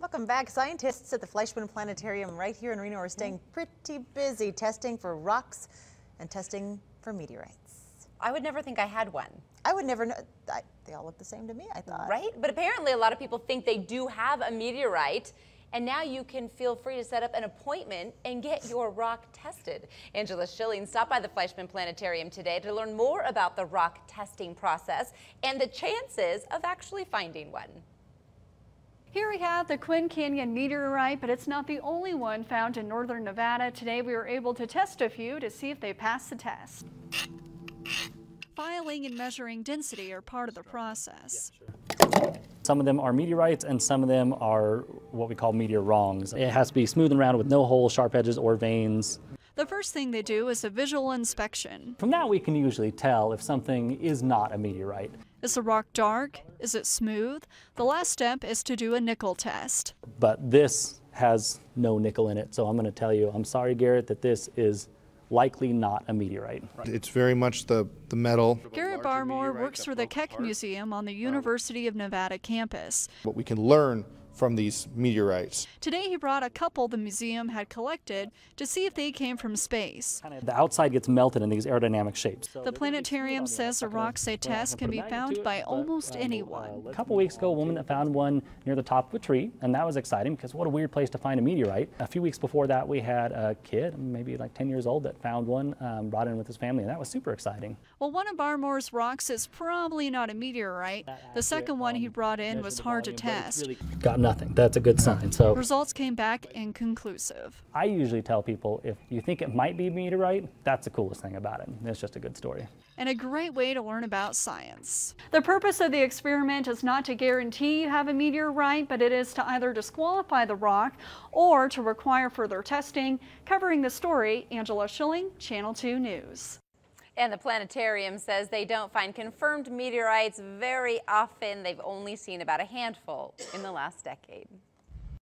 Welcome back. Scientists at the Fleischmann Planetarium right here in Reno are staying mm-hmm. pretty busy testing for rocks and testing for meteorites. I would never think I had one. I would never know. I, they all look the same to me, I thought. Right? But apparently, a lot of people think they do have a meteorite. And now you can feel free to set up an appointment and get your rock tested. Angela Schilling stopped by the Fleischmann Planetarium today to learn more about the rock testing process and the chances of actually finding one. Here we have the Quinn Canyon meteorite, but it's not the only one found in northern Nevada. Today we were able to test a few to see if they pass the test. Filing and measuring density are part of the process. Some of them are meteorites and some of them are what we call meteor wrongs. It has to be smooth and round with no holes, sharp edges, or veins. The first thing they do is a visual inspection. From that, we can usually tell if something is not a meteorite. Is the rock dark? Is it smooth? The last step is to do a nickel test. But this has no nickel in it, so I'm going to tell you, I'm sorry, Garrett, that this is likely not a meteorite. It's very much the, the metal. Garrett Barmore works for the Keck Museum on the University of Nevada campus. What we can learn from these meteorites. Today he brought a couple the museum had collected to see if they came from space. The outside gets melted in these aerodynamic shapes. The planetarium says the rocks they test can be found by almost anyone. A couple weeks ago, a woman that found one near the top of a tree, and that was exciting because what a weird place to find a meteorite. A few weeks before that, we had a kid, maybe like 10 years old, that found one, um, brought in with his family, and that was super exciting. Well, one of Barmore's rocks is probably not a meteorite. The second one he brought in was hard to test. Got nothing. That's a good sign. So Results came back inconclusive. I usually tell people if you think it might be a meteorite, that's the coolest thing about it. It's just a good story. And a great way to learn about science. The purpose of the experiment is not to guarantee you have a meteorite, but it is to either disqualify the rock or to require further testing. Covering the story, Angela Schilling, Channel 2 News. And the planetarium says they don't find confirmed meteorites very often. They've only seen about a handful in the last decade.